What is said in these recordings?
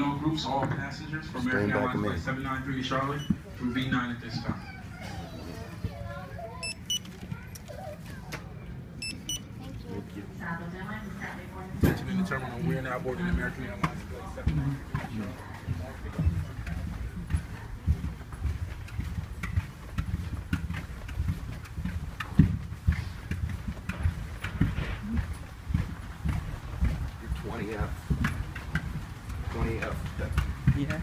no groups, all passengers for American Airlines. Flight 793 to Charlotte through V9 at this time. Attention in the terminal, we are now boarding American Airlines Flight 793. You're 20 up. 20 up. Yeah.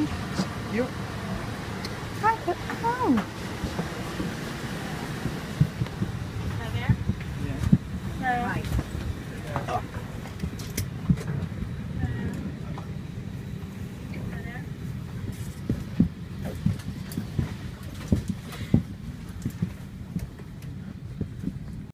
You. Hi, oh. Yeah. Right.